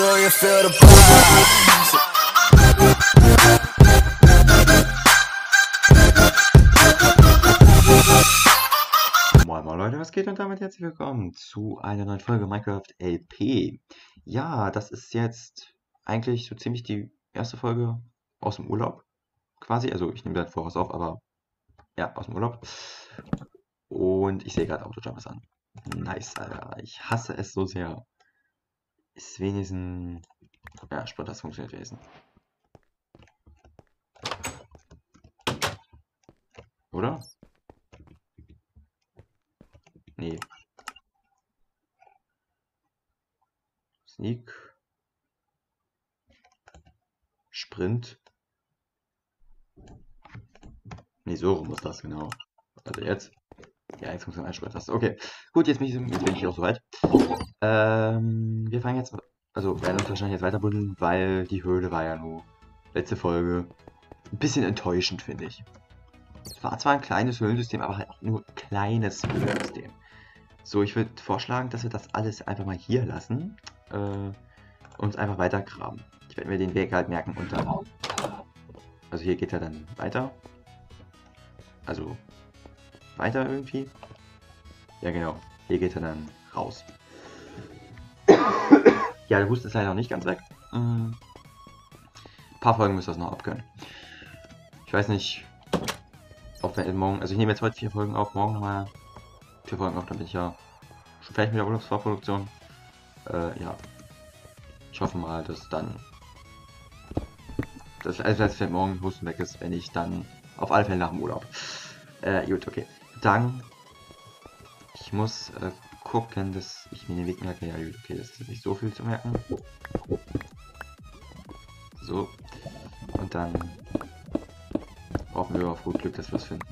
sure you feel the vibes. Moin Moin Leute, was geht und damit herzlich willkommen zu einer neuen Folge Minecraft LP. Ja, das ist jetzt eigentlich so ziemlich die erste Folge aus dem Urlaub. Quasi, also ich nehme das voraus auf, aber ja, aus dem Urlaub. Und ich sehe gerade Autojumpers an. Nice, Alter. Ich hasse es so sehr. Ist wenigstens. Ja, Sport, das funktioniert gewesen. Oder? Nee. Sneak. Sprint. Nee, so rum ist das, genau. Also jetzt. Ja, jetzt funktioniert ein Sprint. Okay. Gut, jetzt bin ich, jetzt bin ich auch soweit. Ähm, wir fangen jetzt. Also werden uns wahrscheinlich jetzt weiterbuddeln, weil die Höhle war ja nur letzte Folge ein bisschen enttäuschend, finde ich. Es war zwar ein kleines Höhlensystem, aber halt auch nur ein kleines Höhlensystem. So, ich würde vorschlagen, dass wir das alles einfach mal hier lassen. Äh, uns einfach weiter graben. Ich werde mir den Weg halt merken und dann. Also hier geht er dann weiter. Also weiter irgendwie. Ja genau. Hier geht er dann raus. Ja, der Husten ist leider noch nicht ganz weg. Mm. Ein paar Folgen wir es noch abkönnen. Ich weiß nicht, ob wir morgen, also ich nehme jetzt heute vier Folgen auf, morgen nochmal vier Folgen auf, dann bin ich ja schon fertig mit der Urlaubsvorproduktion. Äh, ja. Ich hoffe mal, dass dann das also dass wenn morgen Husten weg ist, wenn ich dann auf alle Fälle nach dem Urlaub. Äh, gut, okay. Dann ich muss äh, gucken, dass ich mir den Weg merke. Ja, okay, das ist nicht so viel zu merken. So. Und dann brauchen wir auf gut Glück, dass wir es finden.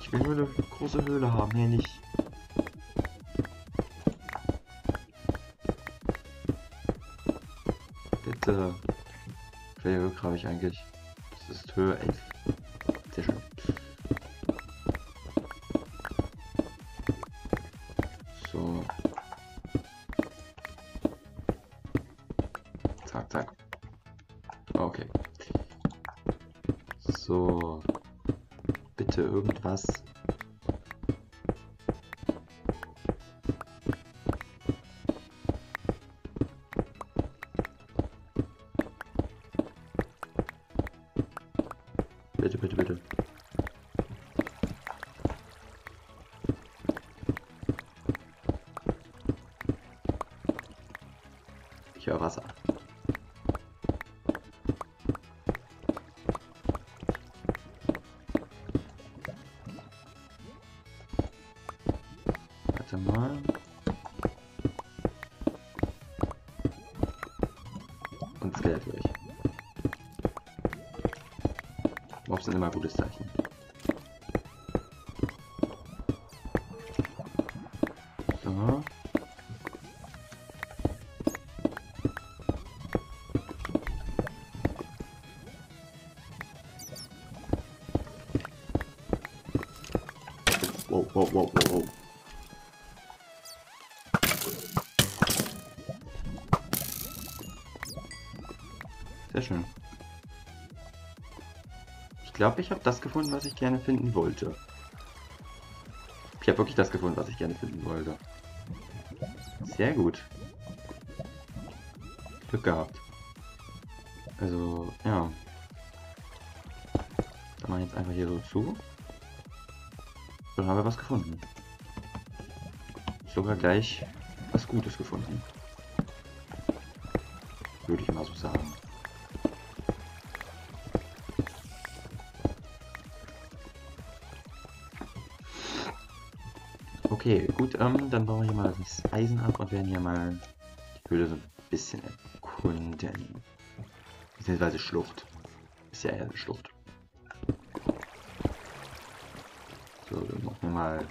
Ich will nur eine große Höhle haben, hier nicht. Bitte. Welche Höhe habe ich eigentlich? Das ist Höhe 11. Sehr schön. Okay. So. Bitte irgendwas. Warte mal. Und Skelett durch. Mobs sind immer ein gutes Zeichen. Glaube, ich habe das gefunden, was ich gerne finden wollte. Ich habe wirklich das gefunden, was ich gerne finden wollte. Sehr gut. Glück gehabt. Also, ja. Dann mache ich jetzt einfach hier so zu. Dann haben wir was gefunden. Sogar gleich was Gutes gefunden. Würde ich mal so sagen. Okay, gut, ähm, dann bauen wir hier mal das Eisen ab und werden hier mal die Höhle so ein bisschen erkunden. Beziehungsweise Schlucht. Ist ja eher eine Schlucht. So, dann machen wir mal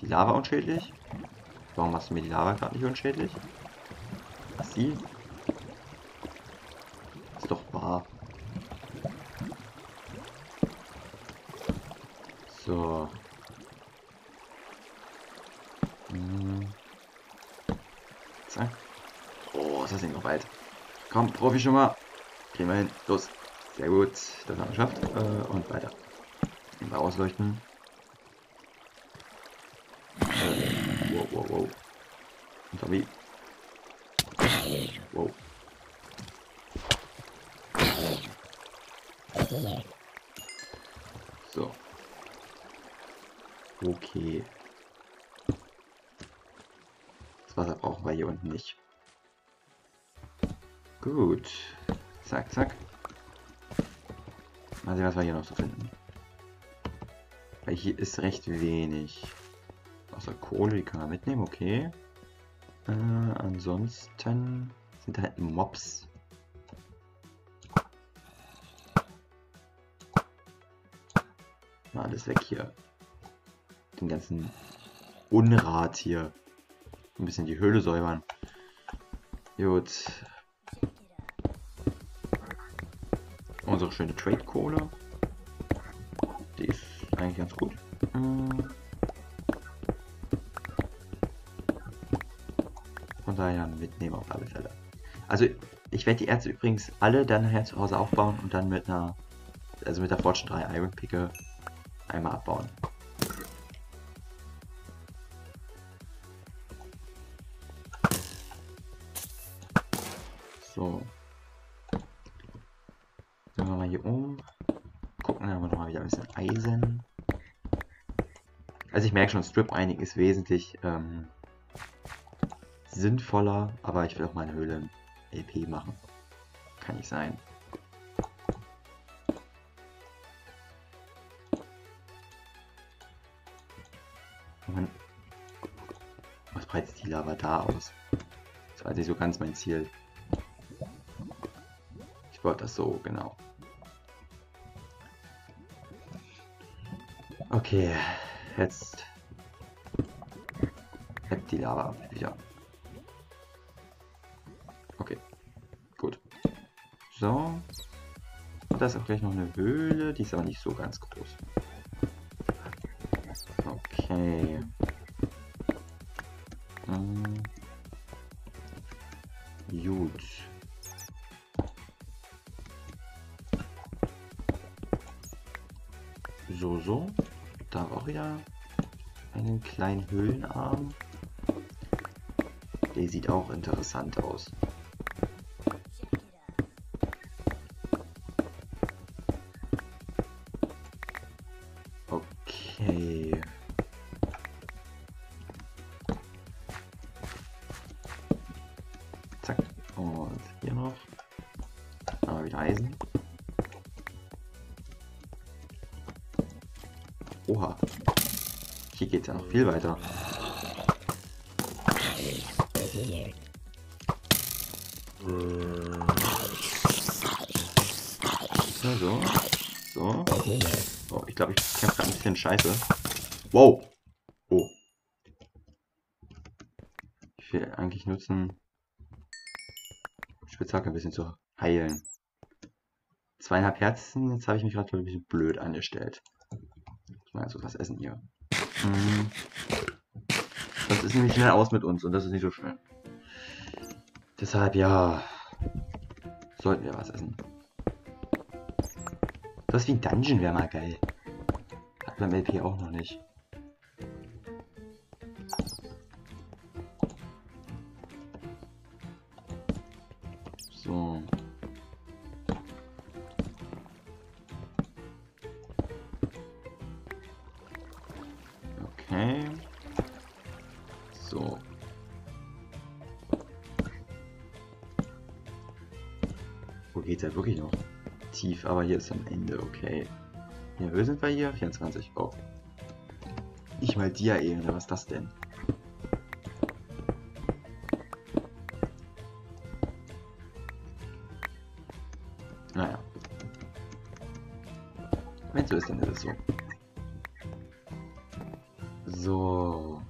die Lava unschädlich. Warum machst du mir die Lava gerade nicht unschädlich? Was sie? Ist doch wahr. So. Weit. Komm, Profi schon mal. Kriegen wir hin. Los. Sehr gut. Das haben wir geschafft. Äh, und weiter. Mal ausleuchten. Äh, wow, wow, wow. Und Zombie. Wow. So. Okay. Das Wasser brauchen wir hier unten nicht. Gut. Zack, zack. Mal sehen, was wir hier noch so finden. Weil hier ist recht wenig. Außer Kohle, die kann man mitnehmen, okay. Äh, ansonsten sind halt Mobs. Mal alles weg hier. Den ganzen Unrat hier. Ein bisschen die Höhle säubern. Gut. Unsere schöne Trade-Kohle. Die ist eigentlich ganz gut. Von daher mitnehmen auf alle Fälle. Also ich werde die Erze übrigens alle dann nachher zu Hause aufbauen und dann mit einer, also mit der Fortune 3 Iron Picke einmal abbauen. So. Gehen wir mal hier um. Gucken, dann haben wir nochmal wieder ein bisschen Eisen. Also ich merke schon, Strip Mining ist wesentlich ähm, sinnvoller, aber ich will auch meine Höhle LP machen. Kann nicht sein. Mann. Was breitet die Lava da aus? Das war nicht so ganz mein Ziel. Ich wollte das so, genau. Okay, jetzt hebt die Lava ab. Ja. Okay, gut. So. Und da ist auch gleich noch eine Höhle, die ist aber nicht so ganz groß. Okay. Da auch wieder einen kleinen Höhlenarm. Der sieht auch interessant aus. Viel weiter. So, so. So. Oh, ich glaube, ich kämpfe gerade ein bisschen scheiße. Wow. Oh. Ich will eigentlich nutzen, Spitzhacke ein bisschen zu heilen. Zweieinhalb Herzen, jetzt habe ich mich gerade ein bisschen blöd angestellt. Ich mal so was essen hier. Mhm. Das ist nämlich schnell aus mit uns und das ist nicht so schön. Deshalb, ja, sollten wir was essen. Das wie ein Dungeon wäre mal geil. Hat beim LP auch noch nicht. So. Wo geht's ja wirklich noch? Tief, aber hier ist am Ende, okay. Ja, wo sind wir hier? 24. Oh. Nicht mal Dia-Ebene, was ist das denn? Naja. Wenn so ist, dann ist es so. So.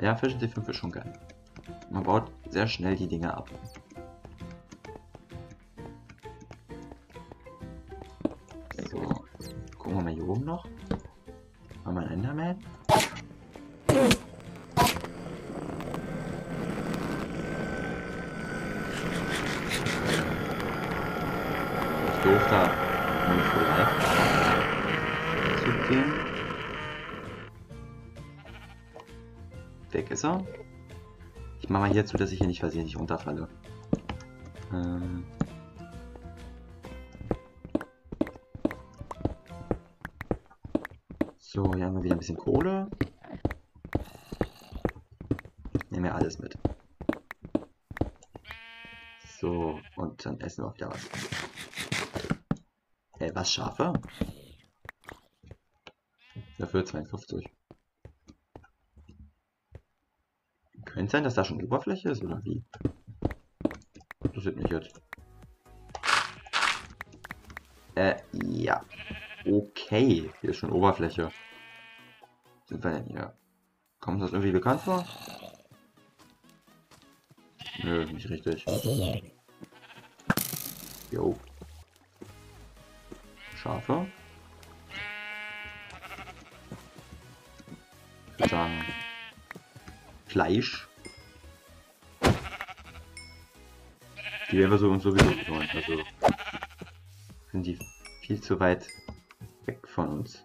Ja, Fisch D5 ist schon geil. Man baut sehr schnell die Dinge ab. oben noch? War mein Enderman? Ich durfte da nicht so leicht zu gehen. Weg ist er. Ich mache mal hierzu, dass ich hier nicht versehentlich runterfalle. Ähm so, hier haben wir wieder ein bisschen Kohle. Nehmen wir alles mit. So, und dann essen wir auch wieder was. Ey, was Schafe? Dafür 52. Könnte sein, dass da schon Oberfläche ist, oder wie? Das sieht mich jetzt. Äh, ja. Okay, hier ist schon Oberfläche. Sind wir denn hier? Kommt das irgendwie bekannt vor? Nö, nicht richtig. Jo. Schafe. Ich würde sagen Fleisch. Die werden wir so und sowieso holen. Also sind die viel zu weit weg von uns.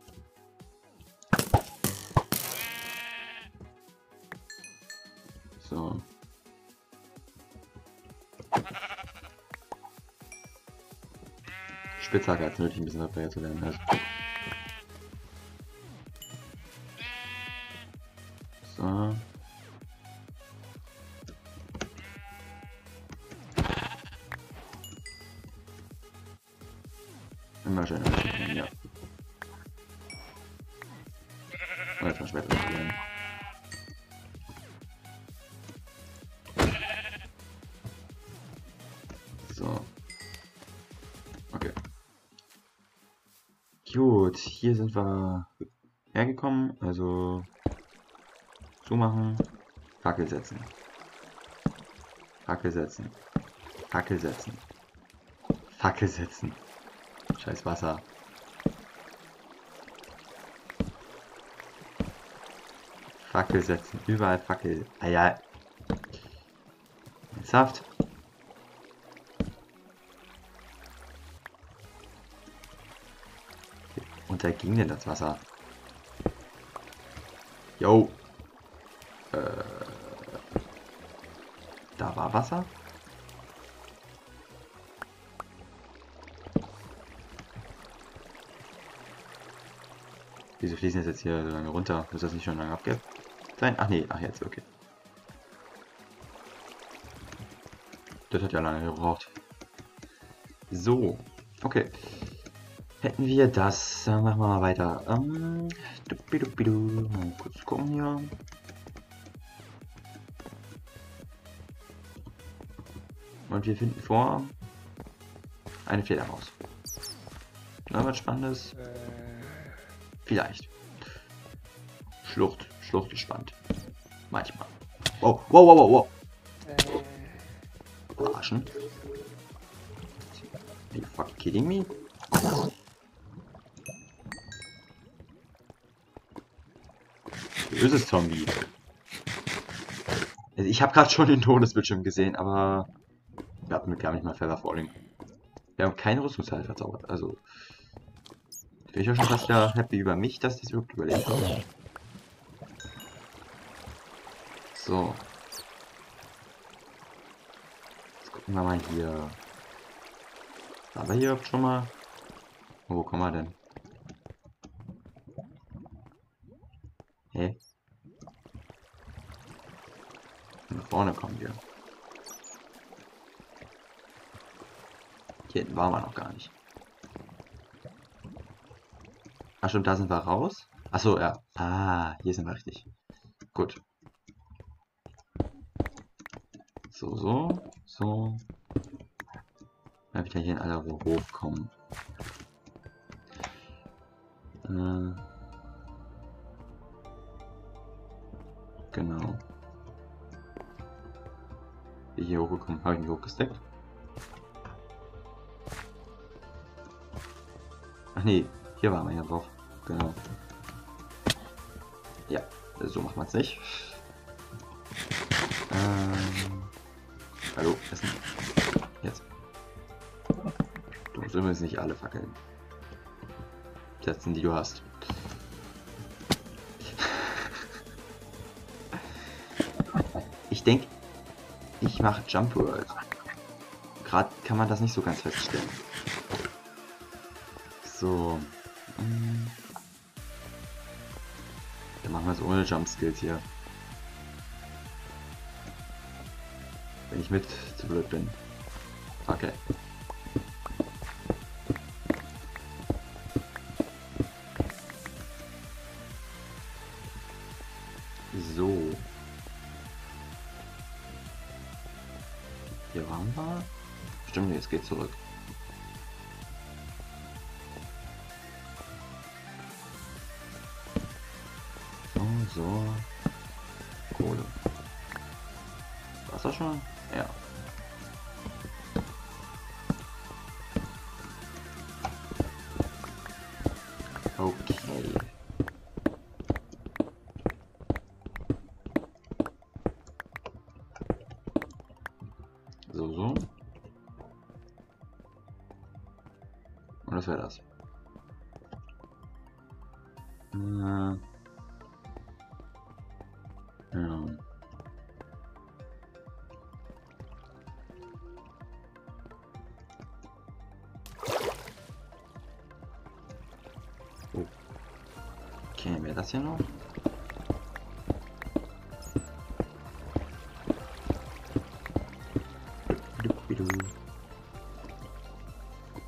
So. Spitzhacke hat nötig, ein bisschen repariert zu werden. Also. Gut, hier sind wir hergekommen. Also zumachen, Fackel setzen. Fackel setzen. Fackel setzen. Fackel setzen. Scheiß Wasser. Fackel setzen. Überall Fackel. Ah ja. Ernsthaft? Da ging denn das Wasser? Yo. Äh, da war Wasser? Wieso fließen jetzt hier so lange runter? Muss das nicht schon lange abgeht? Sein? Ach nee, ach jetzt, okay. Das hat ja lange gebraucht. So, okay. Hätten wir das, dann machen wir mal weiter. Ähm. Mal kurz gucken hier. Und wir finden vor eine Fledermaus. Noch was Spannendes? Vielleicht. Schlucht. Schlucht ist spannend. Manchmal. Oh, wow, wow, wow, wow. Verarschen. Are you fucking kidding me? Böses Zombie. Also ich habe gerade schon den Todesbildschirm gesehen, aber wir hatten gar nicht mal Feather Falling. Wir haben keine Rüstungsteile verzaubert, also bin ich auch schon fast wieder happy über mich, dass das überhaupt überlebt habe. So. Jetzt gucken wir mal hier. Haben wir hier schon mal? Wo kommen wir denn? Hä? Nach vorne kommen wir. Hier hinten waren wir noch gar nicht. Ach stimmt, da sind wir raus. Achso, ja. Ah, hier sind wir richtig. Gut. So, so, so. Dann wieder hier in aller Ruhe hochkommen. Äh, genau. Hier hochgekommen, habe ich mich hochgesteckt. Ach nee, hier waren wir ja drauf. Genau. Ja, so macht man es nicht. Ähm, hallo, Essen. Jetzt. brauchst übrigens nicht alle Fackeln. Setzen, die du hast. Ich denke, ich mache Jump World. Gerade kann man das nicht so ganz feststellen. So. Mm. Dann machen wir es ohne Jump Skills hier. Wenn ich mit zu blöd bin. Okay. Zurück. So, so. Kohle. Das schon? Ja. Okay. Okay, wäre das hier noch?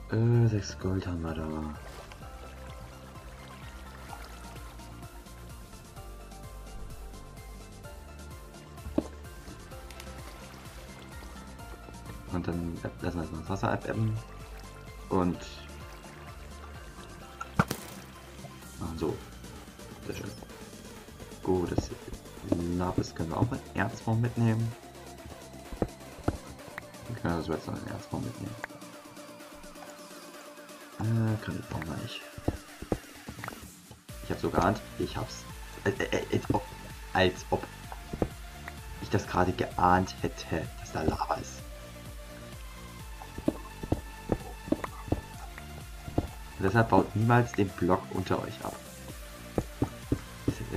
Äh, sechs Gold haben wir da. Und dann lassen wir das mal das Wasser abebben. Und so. Gut, das Lapis können wir auch mit Erzform mitnehmen. Dann können wir das jetzt in Erzform mitnehmen. Äh, kann ich auch mal nicht. Ich habe so geahnt, ich hab's. Äh, äh, äh, als, ob, als ob ich das gerade geahnt hätte, dass da Lava ist. Deshalb baut niemals den Block unter euch ab.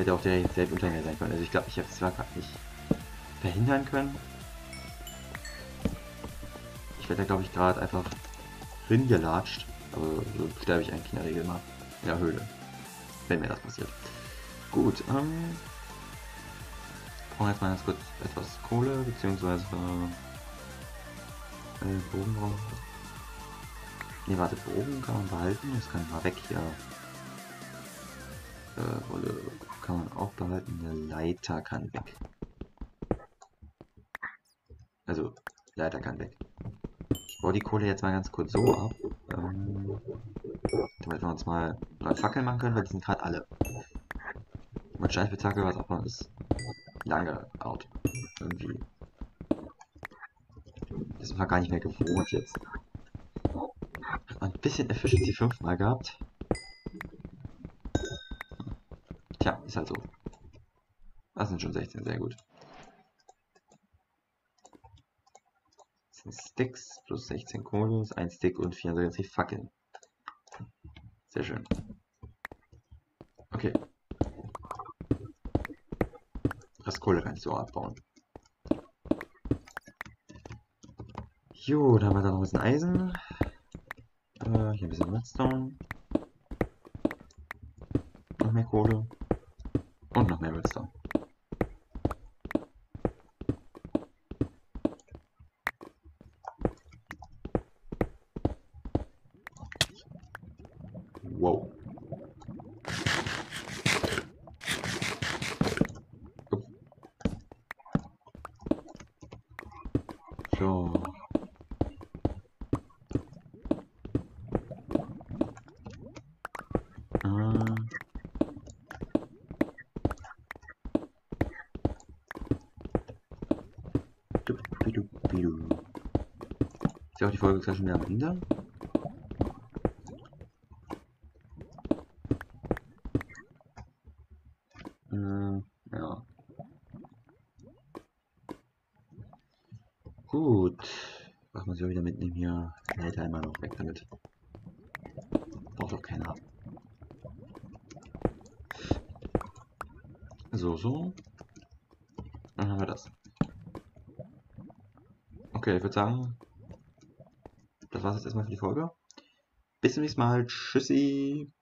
Hätte auch der selbst Untergang sein können. Also ich glaube, ich habe es zwar gerade nicht verhindern können. Ich werde da glaube ich gerade einfach hingelatscht. Aber so sterbe ich eigentlich in der Regel mal in der Höhle. Wenn mir das passiert. Gut, ähm. Brauchen jetzt mal ganz kurz etwas Kohle, beziehungsweise äh, Bogen brauchen. Ne, warte, Bogen kann man behalten, das kann mal weg hier. Äh, Wolle kann man auch behalten, der Leiter kann weg. Also, Leiter kann weg. Ich baue die Kohle jetzt mal ganz kurz so ab. Ähm, damit wir uns mal neue Fackeln machen können, weil die sind gerade alle. Mein Steinspektakel, was auch mal ist, lange out. Irgendwie. Das wir gar nicht mehr gewohnt jetzt. Ein bisschen Efficiency 5 mal gehabt. Tja, ist halt so. Das sind schon 16, sehr gut. Das sind Sticks plus 16 Kohle, ist ein Stick und 64 Fackeln. Sehr schön. Okay. Das Kohle kann ich so abbauen. Jo, da haben wir dann noch ein bisschen Eisen. Äh, hier ein bisschen Redstone. Noch mehr Kohle. Und noch mehr Redstone. Wow. Upp. So. Ah. Duppidupidu. Ist ja auch die Folge gleich schon wieder am Ende? Äh, ja. Gut. Was muss ich auch wieder mitnehmen hier? Leiter einmal noch weg damit. Braucht doch keiner. So, so. Dann haben wir das. Okay, ich würde sagen, das war's jetzt erstmal für die Folge. Bis zum nächsten Mal. Tschüssi.